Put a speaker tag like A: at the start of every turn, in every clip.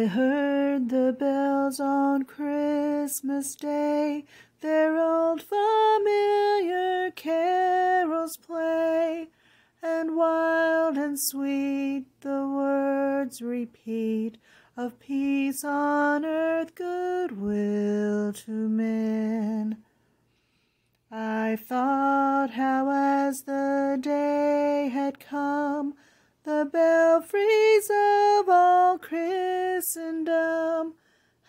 A: I heard the bells on Christmas Day, their old familiar carols play, and wild and sweet the words repeat of peace on earth, goodwill to men. I thought how as the day had come, the belfries of all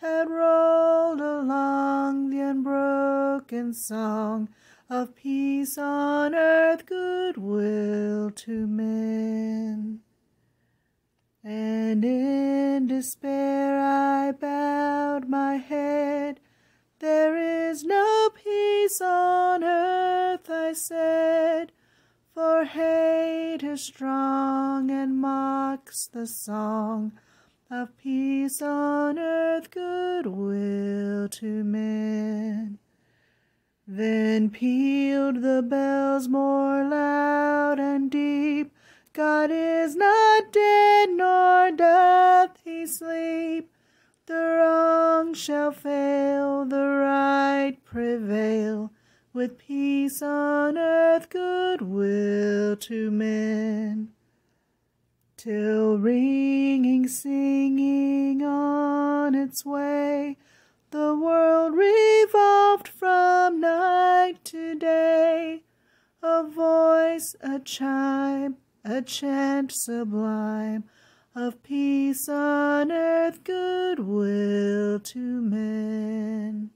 A: had rolled along the unbroken song of peace on earth, goodwill to men. And in despair I bowed my head. There is no peace on earth, I said for hate is strong and mocks the song of peace on earth, goodwill to men. Then pealed the bells more loud and deep. God is not dead, nor doth he sleep. The wrong shall fail, the right prevail with peace on earth, goodwill to men. Till ringing, singing on its way, the world revolved from night to day. A voice, a chime, a chant sublime of peace on earth, goodwill to men.